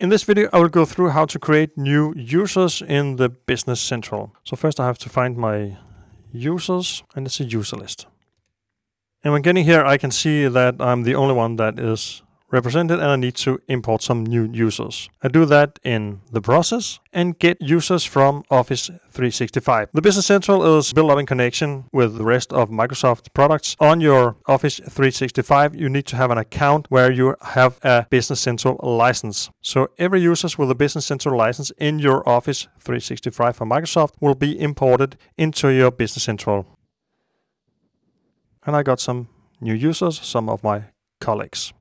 In this video, I will go through how to create new users in the Business Central. So first I have to find my users and it's a user list. And when getting here, I can see that I'm the only one that is represented and I need to import some new users. I do that in the process and get users from Office 365. The Business Central is built up in connection with the rest of Microsoft products. On your Office 365, you need to have an account where you have a Business Central license. So every user with a Business Central license in your Office 365 for Microsoft will be imported into your Business Central. And I got some new users, some of my colleagues.